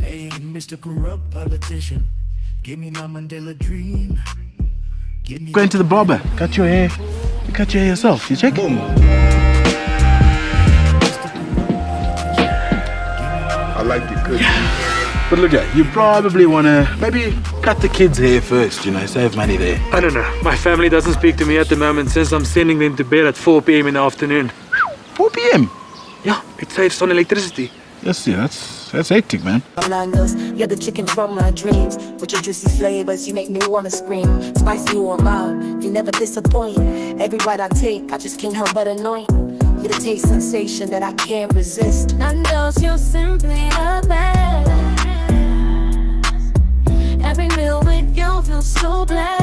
Hey, Mr. Corrupt Politician, give me my Mandela dream. Give me Going to the barber, cut your hair. You cut your hair yourself, you check? Boom. I like it good. But look at you probably wanna maybe cut the kids' hair first, you know, save money there. I don't know. My family doesn't speak to me at the moment since I'm sending them to bed at 4 p.m. in the afternoon. 4 p.m. Yeah, it saves on electricity. That's yeah, that's that's hectic, man. You're the chicken from my dreams. With your juicy flavors, you make me wanna scream. Spicy or mild, you never disappoint. Every bite I take, I just can't help but anoint. You're the taste sensation that I can't resist. You're simply best. Every meal with you feels so blessed.